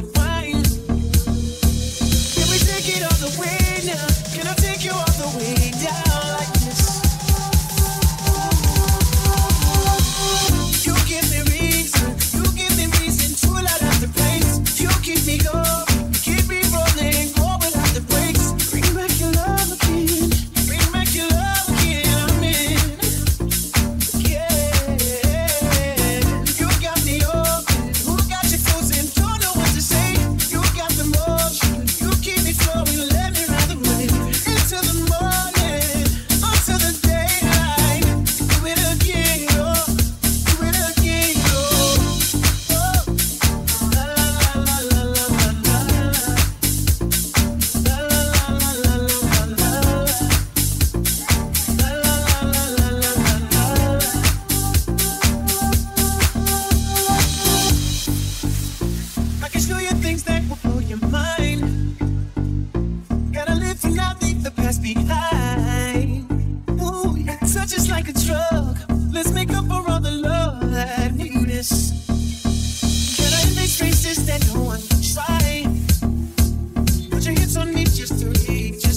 to find Jazzy Production.